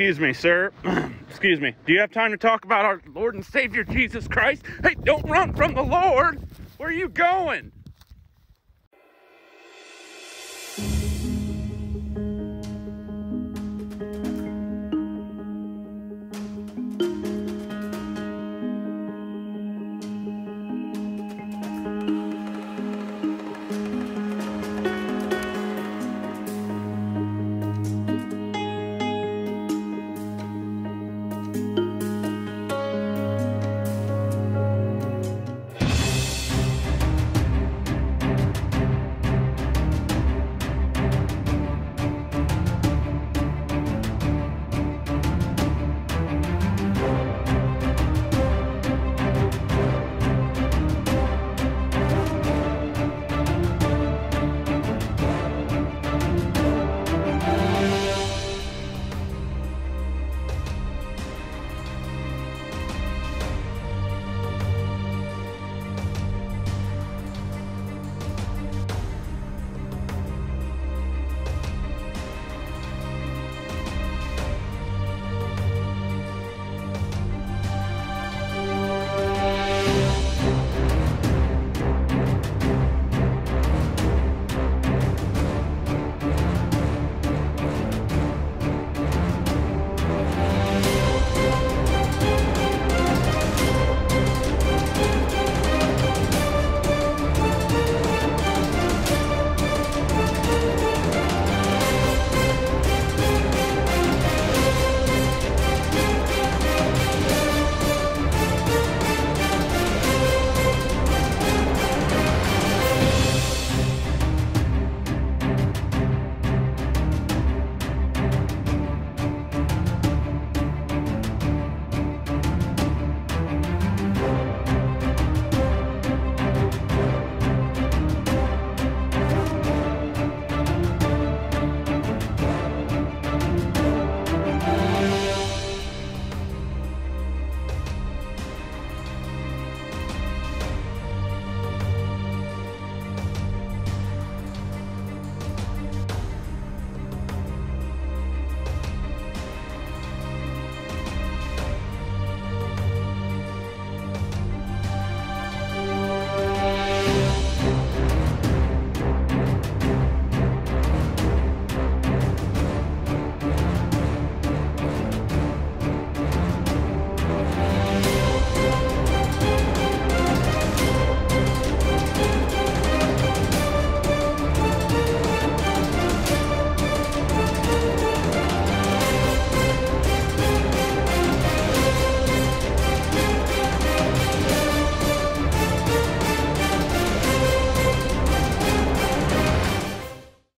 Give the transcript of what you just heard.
Excuse me, sir. Excuse me. Do you have time to talk about our Lord and Savior Jesus Christ? Hey, don't run from the Lord. Where are you going?